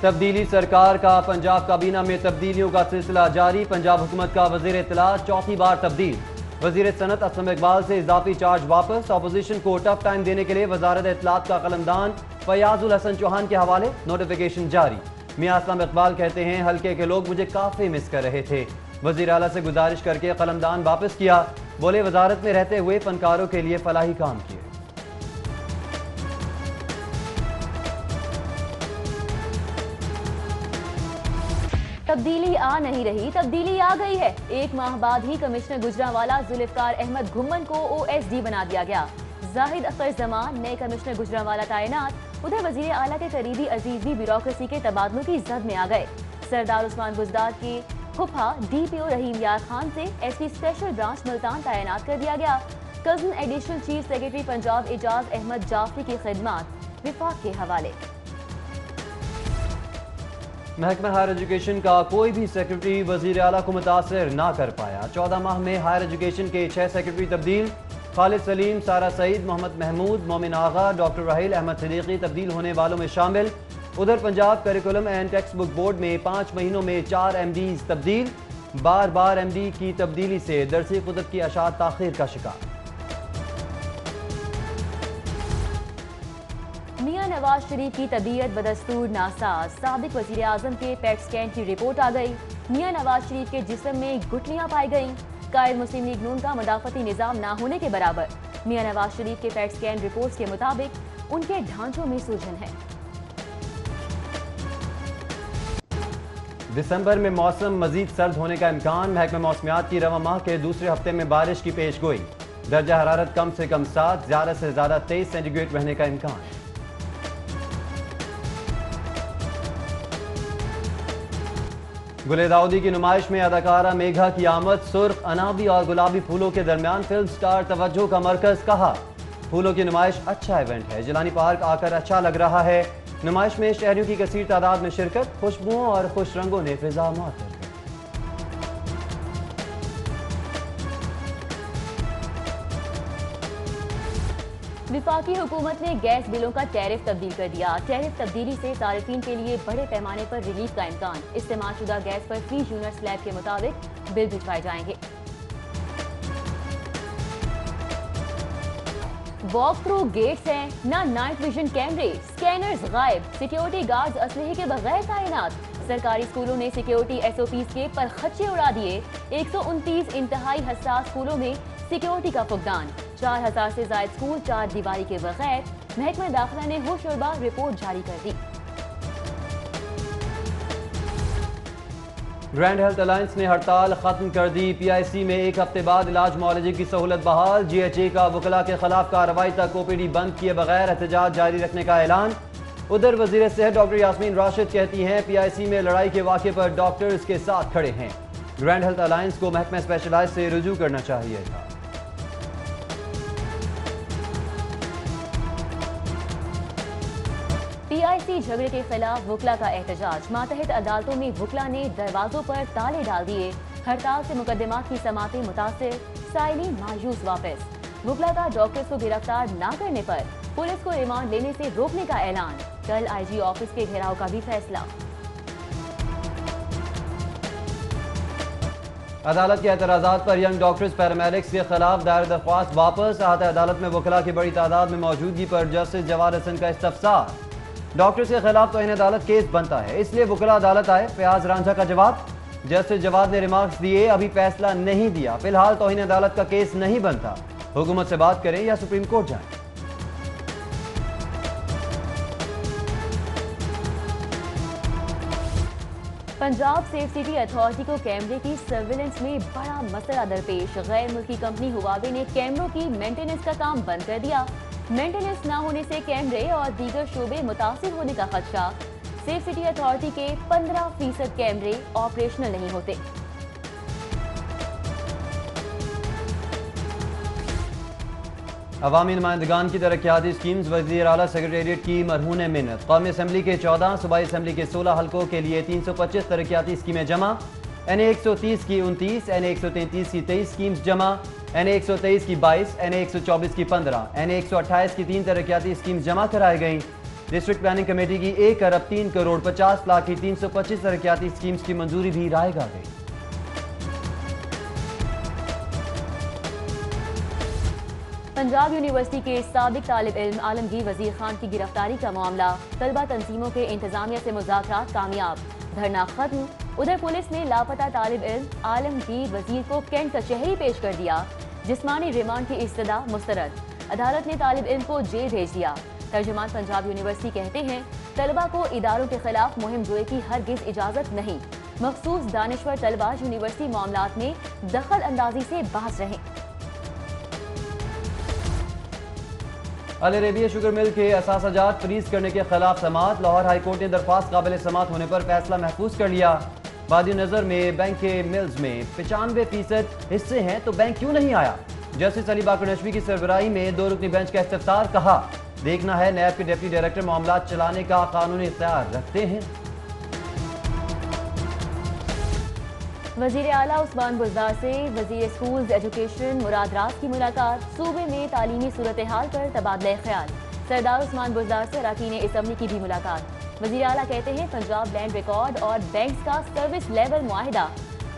تبدیلی سرکار کا پنجاب کابینہ میں تبدیلیوں کا سلسلہ جاری۔ پنجاب حکومت کا وزیر اطلاع چوتھی بار تبدیل۔ وزیر صنعت اسلم اقبال سے اضافی چارج واپس۔ اپوزیشن کو ٹف ٹائم دینے کے لیے وزارت اطلاعات کا قلمدان فیاض الحسن چوہان کے حوالے نوٹیفیکیشن جاری۔ میاں اسلم اقبال کہتے ہیں حلقے کے لوگ مجھے کافی مس کر رہے تھے۔ وزیر اعلیٰ سے گزارش کر کے قلمدان واپس کیا۔ بولے، وزارت میں رہتے ہوئے فنکاروں کے لیے فلاحی کام کیے۔ تبدیلی آ نہیں رہی، تبدیلی آ گئی ہے۔ ایک ماہ بعد ہی کمشنر گجرانوالا ذوالفقار احمد گھمن کو او ایس ڈی بنا دیا گیا۔ زاہد اختر زمان، نئے کمشنر گجرانوالا تعینات ادھر وزیر اعلیٰ کے قریبی عزیز بھی بیوروکریسی کے تبادلوں کی زد میں آ گئے۔ سردار عثمان بزدار کی پھپھا ڈی پی او رحیم یار خان سے S P special branch Multan تعینات کر دیا گیا۔ Cousin additional chief secretary Punjab Ijaz Ahmad Jafri کی خدمات، وفاق کے حوالے۔ محکمہ ہائر ایجوکیشن کا کوئی بھی سیکرٹری وزیر اعلیٰ کو متاثر نہ کر پایا۔ چودہ ماہ میں ہائر ایجوکیشن کے چھ سیکرٹری تبدیل، خالد سلیم سارا سعید، محمد محمود، مومن آغا، ڈاکٹر راہیل احمد صدیقی تبدیل ہونے والوں میں شامل۔ ادھر Punjab curriculum and textbook board میں پانچ مہینوں میں چار ایم ڈیز تبدیل۔ بار بار ایم ڈی کی تبدیلی سے درسی قدرت کی اشاعت تاخیر کا شکار۔ نواز شریف کی طبیعت بدستور ناساز سابق وزیر اعظم کے پیٹ سکین کی رپورٹ آ گئی۔ میاں نواز شریف کے جسم میں گٹلیاں پائی گئیں۔ قائد مسلم لیگ نون کا مدافعتی نظام نہ ہونے کے برابر۔ میاں نواز شریف کے پیٹ سکین رپورٹس کے مطابق ان کے ڈھانچوں میں سوجن ہے۔ دسمبر میں موسم مزید سرد ہونے کا امکان، محکمہ موسمیات کی رواں ماہ کے دوسرے ہفتے میں بارش کی پیش گوئی۔ درجہ حرارت کم سے کم سات، زیادہ سے زیادہ تیئیس سینٹی گریڈ رہنے کا امکان۔ گلے داؤدی کی نمائش میں اداکارہ میگھا کی آمد، سرخ، انابی اور گلابی پھولوں کے درمیان فلم سٹار توجہ کا مرکز کہا پھولوں کی نمائش اچھا ایونٹ ہے جلانی پارک آ کر اچھا لگ رہا ہے۔ نمائش میں شہریوں کی کثیر تعداد میں شرکت، خوشبوؤں اور خوش رنگوں نے فضا معطر وفاقی حکومت نے گیس بلوں کا ٹیرف تبدیل کر دیا۔ ٹیرف تبدیلی سے صارفین کے لیے بڑے پیمانے پر ریلیف کا امکان۔ استعمال شدہ گیس پر فی یونٹ سلیب کے مطابق بل بھجوائے جائیں گے۔ واک تھرو گیٹس ہیں، نہ نائٹ ویژن کیمرے۔ سکینرز غائب۔ سیکیورٹی گارڈز اسلحے کے بغیر تعینات سرکاری اسکولوں نے سیکیورٹی ایس او پیز کے پر پرخچے اڑا دیے۔ ایک سو انتیس انتہائی حساس اسکولوں میں سیکیورٹی کا فقدان۔ چار ہزار سے زائد اسکول چار دیواری کے بغیر محکمہ داخلہ نے ہوش اور رپورٹ جاری کر دی۔ گرینڈ ہیلتھ الائنس نے ہڑتال ختم کر دی۔ پی آئی سی میں ایک ہفتے بعد علاج معالجے کی سہولت بحال۔ جی ایچ اے کا وکلا کے خلاف کارروائی تک او پی ڈی بند کیے بغیر احتجاج جاری رکھنے کا اعلان۔ ادھر وزیر صحت ڈاکٹر یاسمین راشد کہتی ہیں، پی آئی سی میں لڑائی کے واقعے پر ڈاکٹرز کے ساتھ کھڑے ہیں۔ گرینڈ ہیلتھ الائنس کو محکمہ اسپیشلائز سے رجوع کرنا چاہیے تھا۔ پی جھگڑے کے خلاف وکلا کا احتجاج۔ ماتحت عدالتوں میں وکلا نے دروازوں پر تالے ڈال دیے۔ ہڑتال سے مقدمات کی سماعتیں متاثر سائلین مایوس واپس۔ وکلا کا ڈاکٹرز کو گرفتار نہ کرنے پر پولیس کو ریمانڈ لینے سے روکنے کا اعلان۔ کل آئی جی آفس کے گھیراؤ کا بھی فیصلہ۔ عدالت کے اعتراضات پر ینگ ڈاکٹرز پیرامیڈکس کے خلاف دائر درخواست واپس۔ احاطہ عدالت میں وکلا کی بڑی تعداد میں موجودگی پر جسٹس جواد حسن کا استفسار۔ ڈاکٹرز کے خلاف توہین عدالت کیس بنتا ہے۔ اس لیے وکلا عدالت آئے۔ فیاض رانجھا کا جواب، جسٹس جواد نے ریمارکس دیے، ابھی فیصلہ نہیں دیا۔ فی الحال توہین عدالت کا کیس نہیں بنتا۔ حکومت سے بات کریں یا سپریم کورٹ جائیں۔ پنجاب سیف سٹی اتھارٹی کو کیمرے کی سرویلنس میں بڑا مسئلہ درپیش۔ غیر ملکی کمپنی ہواوے نے کیمروں کی مینٹیننس کا کام بند کر دیا۔ مینٹیننس نہ ہونے سے کیمرے اور دیگر شعبے متاثر ہونے کا خدشہ۔ سیف سٹی اتھارٹی کے پندرہ فیصد کیمرے آپریشنل نہیں ہوتے۔ عوامی نمائندگان کی ترقیاتی سکیمز وزیر اعلیٰ سیکرٹریٹ کی مرہون منت۔ قومی اسمبلی کے چودہ، صوبائی اسمبلی کے سولہ حلقوں کے لیے تین سو پچیس ترقیاتی اسکیمیں جمع۔ این اے ایک سو تیس کی انتیس، این اے ایک سو تینتیس کی تیئیس اسکیمز جمع۔ این اے ایک سو تیئیس کی بائیس این اے ایک سو چوبیس کی پندرہ این اے ایک سو اٹھائیس کی تین ترقیاتی اسکیمز جمع کرائی گئیں۔ ڈسٹرکٹ پلاننگ کمیٹی کی ایک ارب تین کروڑ پچاس لاکھ کی تین سو پچیس ترقیاتی اسکیمز کی منظوری بھی رائے گا گئی۔ پنجاب یونیورسٹی کے سابق طالب علم عالمگیر وزیر خان کی گرفتاری کا معاملہ، طلبہ تنظیموں کے انتظامیہ سے مذاکرات کامیاب۔ دھرنا ختم، ادھر پولیس نے لاپتہ طالب علم عالمگیر وزیر کو کینٹ کچہری پیش کر دیا۔ جسمانی ریمانڈ کی استدا مسترد۔ عدالت نے طالب علم کو جیل بھیج دیا۔ ترجمان پنجاب یونیورسٹی کہتے ہیں، طلبہ کو اداروں کے خلاف مہم جوئے کی ہرگز اجازت نہیں۔ مخصوص دانشور طلبہ یونیورسٹی معاملات میں دخل اندازی سے باز رہیں۔ علیہ شوگر مل کے اثاثہ جات فریز کرنے کے خلاف سماعت، لاہور ہائی کورٹ نے درخواست قابل سماعت ہونے پر فیصلہ محفوظ کر لیا۔ بادی نظر میں بینک کے ملز میں پچانوے فیصد حصے ہیں تو بینک کیوں نہیں آیا؟ جسٹس علی باقر نشوی کی سربراہی میں دو رکنی بینچ کا استفسار کہا۔ دیکھنا ہے نیب کے ڈیپٹی ڈائریکٹر معاملات چلانے کا قانونی اختیار رکھتے ہیں۔ وزیر اعلیٰ عثمان بزدار سے وزیر اسکولز ایجوکیشن، مراد راز کی ملاقات، صوبے میں تعلیمی صورتحال پر تبادلہ خیال۔ سردار عثمان بزدار سے اراکین اسمبلی کی بھی ملاقات۔ وزیر اعلیٰ کہتے ہیں پنجاب لینڈ ریکارڈ اور بینکس کا سروس لیول معاہدہ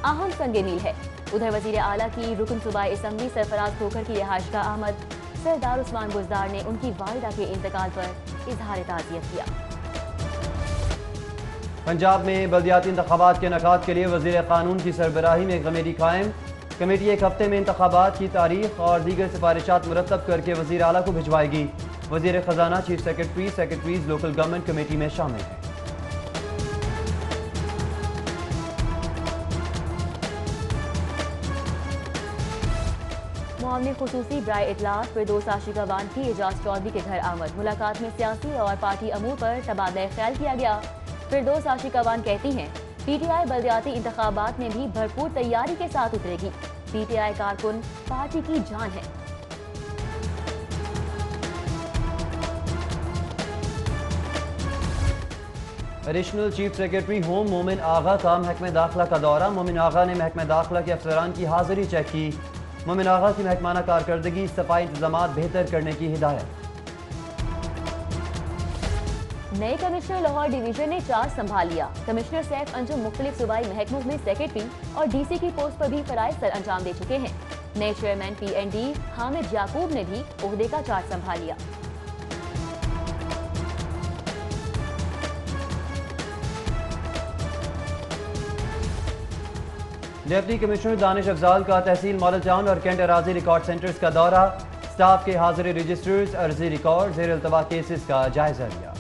اہم سنگ میل ہے۔ ادھر وزیر اعلیٰ کی رکن صوبائی اسمبلی سرفراز کھوکھر کی رہائش کا احمد، سردار عثمان بزدار نے ان کی والدہ کے انتقال پر اظہار تعزیت کیا۔ پنجاب میں بلدیاتی انتخابات کے انعقاد کے لیے وزیر قانون کی سربراہی میں کمیٹی قائم۔ کمیٹی ایک ہفتے میں انتخابات کی تاریخ اور دیگر سفارشات مرتب کر کے وزیر اعلیٰ کو بھجوائے گی۔ وزیر خزانہ chief secretary secretaries local government committee میں شامل ہیں۔ معاملے خصوصی برائے اطلاعات فردوس عاشقہ وان کی اعجاز چودھری کے گھر آمد۔ ملاقات میں سیاسی اور پارٹی امور پر تبادلہ خیال کیا گیا۔ فردوس عاشقہ وان کہتی ہیں، پی ٹی آئی بلدیاتی انتخابات میں بھی بھرپور تیاری کے ساتھ اترے گی۔ پی ٹی آئی کارکن پارٹی کی جان ہے۔ ایڈیشنل چیف سیکرٹری ہوم مومن آغا کا محکمہ داخلہ کا دورہ۔ مومن آغا نے محکمہ داخلہ کے افسران کی حاضری چیک کی۔ مومن آغا کی محکمانہ کارکردگی، صفائی انتظامات بہتر کرنے کی ہدایت۔ نئے کمشنر لاہور ڈویژن نے چارج سنبھال لیا کمشنر سیف انجم مختلف صوبائی محکموں میں سیکرٹری اور ڈی سی کی پوسٹ پر بھی فرائض سر انجام دے چکے ہیں۔ نئے chairman P N D Hamid Yaqoob نے بھی عہدے کا چارج سنبھال لیا ڈیپٹی کمشنر دانش افضال کا تحصیل ماڈل ٹاؤن اور کینٹ اراضی ریکارڈ سینٹرز کا دورہ، سٹاف کے حاضری رجسٹرز، عرضی ریکارڈ، زیر التوا کیسز کا جائزہ لیا۔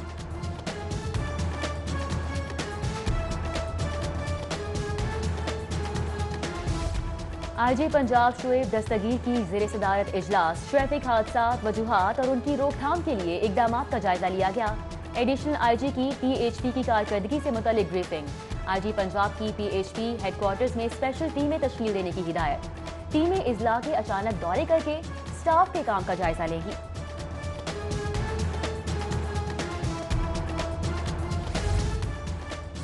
آئی جی پنجاب شعیب دستگیر کی زیر صدارت اجلاس، ٹریفک حادثات وجوہات اور ان کی روک تھام کے لیے اقدامات کا جائزہ لیا گیا۔ ایڈیشنل آئی جی کی پی ایچ پی کی کارکردگی سے متعلق بریفنگ آئی جی پنجاب کی P H P headquarters میں اسپیشل ٹیمیں تشکیل دینے کی ہدایت۔ ٹیمیں اضلاع کے اچانک دورے کر کے سٹاف کے کام کا جائزہ لے گی۔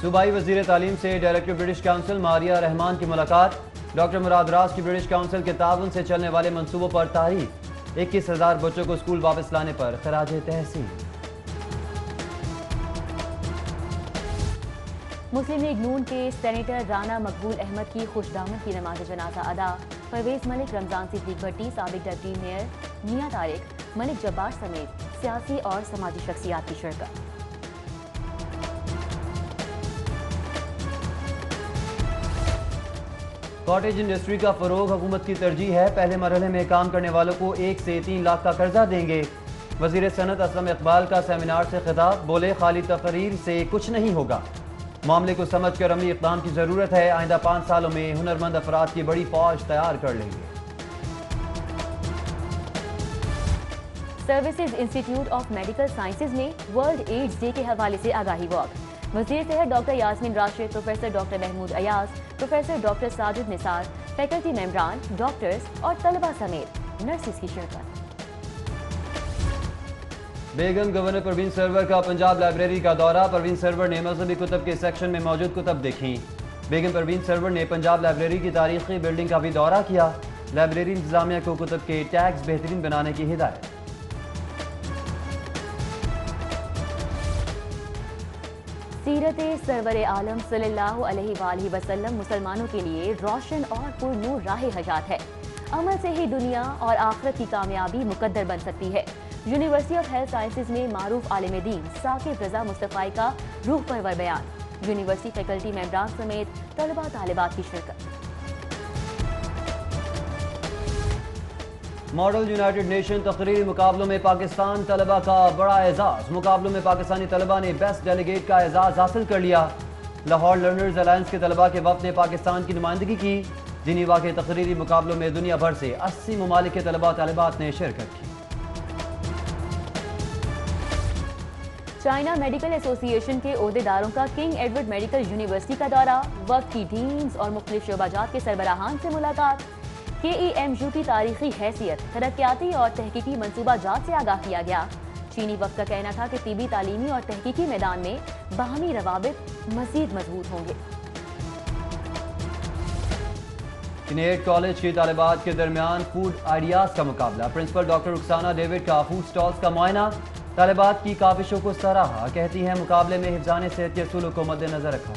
صوبائی وزیر تعلیم سے director British council Maria Rehman کی ملاقات۔ ڈاکٹر مراد راز کی برٹش کاؤنسل کے تعاون سے چلنے والے منصوبوں پر تعریف اکیس ہزار بچوں کو اسکول واپس لانے پر خراج تحسین۔ مسلم لیگ نون کے سینیٹر رانا مقبول احمد کی خوش دامن کی نماز جنازہ ادا۔ پرویز ملک رمضان صدیق بھٹی سابق ڈپٹی میئر میاں طارق، ملک جبار سمیت سیاسی اور سماجی شخصیات کی شرکت۔ کاٹیج انڈسٹری کا فروغ حکومت کی ترجیح ہے۔ پہلے مرحلے میں کام کرنے والوں کو ایک سے تین لاکھ کا قرضہ دیں گے۔ وزیر صنعت اسلم اقبال کا سیمینار سے خطاب، بولے خالی تقریر سے کچھ نہیں ہوگا۔ معاملے کو سمجھ کر عملی اقدام کی ضرورت ہے، آئندہ پانچ سالوں میں ہنرمند افراد کی بڑی فوج تیار کر لیں گے۔ Services institute of medical sciences میں ورلڈ ایڈز ڈے کے حوالے سے آگاہی واک۔ وزیر صحت doctor Yasmin Rashid, professor doctor Mahmood Ayaz, professor doctor Sajid Nisar, faculty ممبران، ڈاکٹرز اور طلبہ سمیت نرسز کی شرکت۔ بیگم گورنر پروین سرور کا پنجاب لائبریری کا دورہ۔ پروین سرور نے مذہبی کتب کے سیکشن میں موجود کتب دیکھیں۔ بیگم پروین سرور نے پنجاب لائبریری کی تاریخی بلڈنگ کا بھی دورہ کیا۔ لائبریری انتظامیہ کو کتب کے ٹیکس بہترین بنانے کی ہدایت۔ سیرت سرور عالم صلی اللہ علیہ وآلہ وسلم مسلمانوں کے لیے روشن اور پرنور راہ حجات ہے۔ عمل سے ہی دنیا اور آخرت کی کامیابی مقدر بن سکتی ہے۔ یونیورسٹی آف ہیلتھ سائنسز میں معروف عالم دین ساکر رضا مصطفی کا روح پرور بیان۔ یونیورسٹی فیکلٹی ممبران سمیت طلبہ طالبات کی شرکت۔ ماڈل یونائٹڈ نیشن تقریری مقابلوں میں پاکستان طلبہ کا بڑا اعزاز۔ مقابلوں میں پاکستانی طلبہ نے بیسٹ ڈیلیگیٹ کا اعزاز حاصل کر لیا۔ لاہور لرنرز الائنس کے طلبہ کے وفد نے پاکستان کی نمائندگی کی۔ جنیوا کے تقریری مقابلوں میں دنیا بھر سے اسی ممالک کے طلبہ طالبات نے شرکت کی۔ چائنا میڈیکل ایسوسی ایشن کے عہدیداروں کا کنگ ایڈورڈ میڈیکل یونیورسٹی کا دورہ۔ وقت کی ڈینز اور مختلف شعبہ جات کے سربراہان سے ملاقات۔ کے ای ایم یو کی تاریخی حیثیت، ترقیاتی اور تحقیقی منصوبہ جات سے آگاہ کیا گیا۔ چینی وقت کا کہنا تھا کہ طبی تعلیمی اور تحقیقی میدان میں باہمی روابط مزید مضبوط ہوں گے۔ کنیٹ کالج کے طالبات کے درمیان فوڈ آئیڈیاز کا مقابلہ۔ پرنسپل ڈاکٹر رخسانہ ڈیوڈ کا فوڈ سٹالز کا معائنہ۔ طالبات کی کابشوں کو سراہا، کہتی ہے مقابلے میں حفظان صحت کے اصول کو مد نظر رکھا۔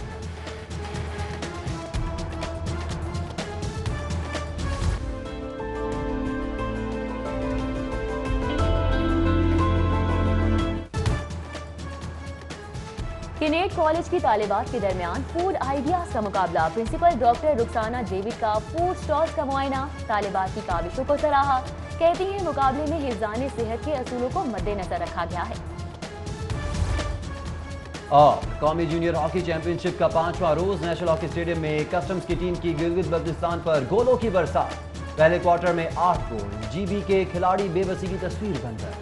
کینیٹ کالج کی طالبات کے درمیان فوڈ آئیڈیاز کا مقابلہ۔ پرنسپل ڈاکٹر رکسانہ ڈیوڈ کا فوڈ سٹالز کا معائنہ۔ طالبات کی کابشوں کو سراہا۔ کہتی ہیں مقابلے میں حفظان صحت کے اصولوں کو مد نظر رکھا گیا ہے۔ اور قومی جونیئر ہاکی چیمپئن شپ کا پانچواں روز نیشنل ہاکی اسٹیڈیم میں کسٹمز کی ٹیم کی گلگت بلتستان پر گولوں کی برسات۔ پہلے کوارٹر میں آٹھ گول جی بی کے کھلاڑی بے بسی کی تصویر بن گئے۔